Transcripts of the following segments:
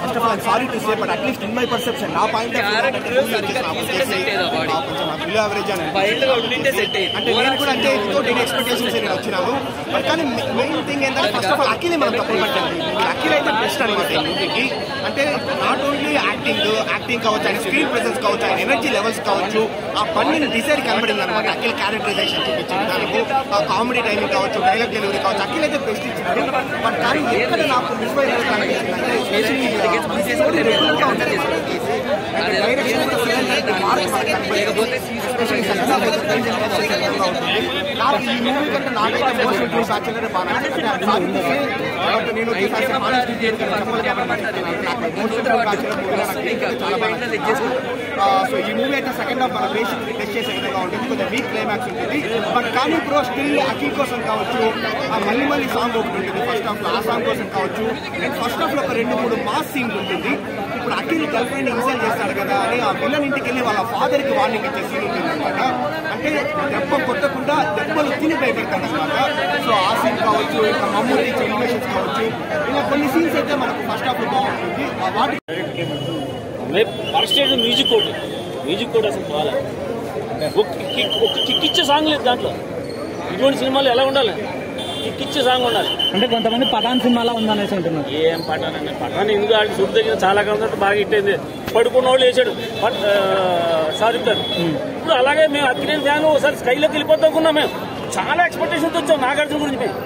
First of all sorry to say but at least in my perception నా point అంటే నేను కూడా అంటే ఎంతో నేను ఎక్స్పెక్టేషన్స్ నేను వచ్చినాను. బట్ కానీ మెయిన్ థింగ్ ఏంటంటే ఫస్ట్ ఆఫ్ ఆల్ అఖిల్ మనం తప్పులు పట్టాలి అఖిల్ అయితే బెస్ట్ అనమాట అంటే ఓన్లీ యాక్టింగ్ కావచ్చు ఆయన స్క్రీన్ ప్రెసెన్స్ కావచ్చు ఆయన ఎనర్జీ లెవెల్స్ కావచ్చు ఆ పని డిసైడ్ కనబడింది అనమాట. అఖిల్ క్యారెక్టరైజేషన్ చూపించిన దానికి ఆ కామెడీ టైమింగ్ కావచ్చు డైలాగ్ డెలివరీ కావచ్చు అఖిల్ అయితే బెస్ట్ ఇచ్చినాడు బట్ కానీ ఎక్కడ నాకు ఈ మూవీ కంటే నాకైతే యాక్చువల్గా బాగా. నేను చెప్పాలి సో ఈ మూవీ అయితే సెకండ్ హాఫ్ మన బేసిక్ టెస్ట్ చేసే విధంగా ఉంటుంది కొంచెం వీక్ క్లైమాక్స్ ఉంటుంది బట్ కానీ ప్రో స్టిల్ అఖిల్ కోసం కావచ్చు ఆ మళ్ళీ మళ్ళీ సాంగ్ ఒకటి ఉంటుంది ఫస్ట్ హాఫ్లో ఆ సాంగ్ కోసం కావచ్చు అండ్ ఫస్ట్ హాఫ్లో ఒక రెండు మూడు మాస్ సీన్ ఉంటుంది ఇప్పుడు అఖిల్ గర్ల్ ఫ్రెండ్ ఇన్సల్ట్ చేస్తాడు కదా అని ఆ పిల్లని ఇంటికి వెళ్ళి వాళ్ళ ఫాదర్కి వార్నింగ్ ఇచ్చే సీన్ ఉంటుంది అనమాట అంటే దెబ్బ కొట్టకుండా దెబ్బలు తిని భయపెడతాడు అనమాట సో ఆ సీన్ కావచ్చు ఇంకా మమ్మల్ని ఎలివేషన్స్ కావచ్చు ఇలా కొన్ని సీన్స్ అయితే మనకు ఫస్ట్ హాఫ్లో బాగుంటుంది ఆ వాటి ఫస్ట్ స్టేజ్ మ్యూజిక్ ఒకటి మ్యూజిక్ కూడా అసలు బాగా. ఒక కిక్ ఒక కిక్ ఇచ్చే సాంగ్ లేదు దాంట్లో. ఇటువంటి సినిమాలు ఎలా ఉండాలి? కిక్ ఇచ్చే సాంగ్ ఉండాలి. అంటే కొంతమంది పఠాన్ సినిమాలో ఉందనేసి అంటున్నారు. ఏం పట్టానండి పట్టాను ఎందుకు ఆడి సుడి దగ్గర చాలా కాలం బాగా ఇట్టయింది పడుకున్న వాళ్ళు వేసాడు షారుఖ్ ఖాన్ ఇప్పుడు అలాగే మేము అక్కినేని ఫ్యాన్ ఒకసారి స్కైలోకి వెళ్ళిపోతాం మేము. చాలా ఎక్స్పెక్టేషన్తో వచ్చాం నాగార్జున గురించి మేము.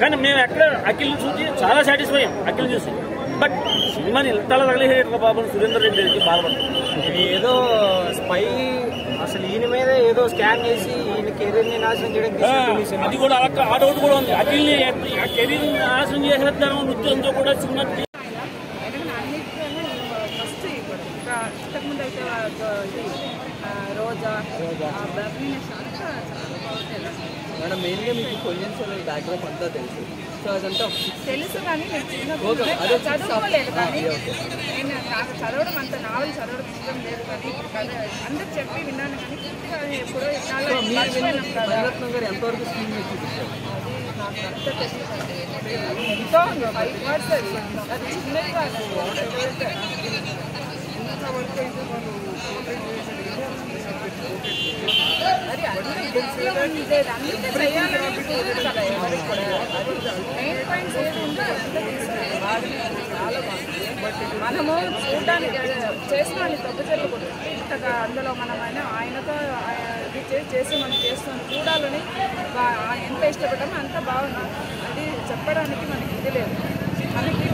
కానీ మేము ఎక్కడ అఖిల్ చూసి చాలా సాటిస్ఫై అయ్యాం. అఖిల్ చూసి. బట్ సినిమాని ఇంత తగలేసేట బాబు సురేందర్ రెడ్డి గారికి బాధపడుతుంది ఏదో స్పై అసలు ఈయన మీద ఏదో స్కాన్ చేసి ఈయన కెరీర్ని నాశనం చేయడం. అది కూడా అలా ఆ డౌట్ కూడా ఉంది. అఖిల్ని కెరీర్ నాశనం చేసేద్దాం నృత్యంతో కూడా సినిమా ఇంతకుముందు అయితే ఆ రోజా చాలా బాగుంటుంది మేడం మెయిన్గా మీకు కొరియన్ ఛానల్ బ్యాక్గ్రౌండ్ అంతా తెలుసు సో అదంతా తెలుసు కానీ నేను చిన్నప్పుడు ఓకే, అదే చదువుకోలేదు కానీ ఓకే. నేను నాకు చదవడం అంత నావల్ చదవడం ఇష్టం లేదు కానీ కథ అందరు చెప్పి విన్నాను కానీ పూర్తిగా ఎప్పుడో ఇన్నాళ్ళు సో మీరు మర్చిపోయినాం కదా మణిరత్నం గారు ఎంతవరకు స్క్రీన్ మీద చూపించారు అది నాకు అంత తెలియదు ఎంతో ఫైవ్ వర్డ్స్ అది అది చిన్నది కాదు ఇంతవరకు అయితే వాళ్ళు ఉండేది అందుకే చేయాలని కదా ఎవరికి కూడా మెయిన్ పాయింట్స్ ఏది ఉందో మనము చూడడానికి చేసిన వాళ్ళని తప్పు చెప్పకూడదు ఇంతగా అందులో మనమైనా ఆయనతో ఇది చేసి మనం చేస్తాం చూడాలని ఎంత ఇష్టపడమో అంత బాగున్నాం. అది చెప్పడానికి మనకి ఇది లేదు. మనకి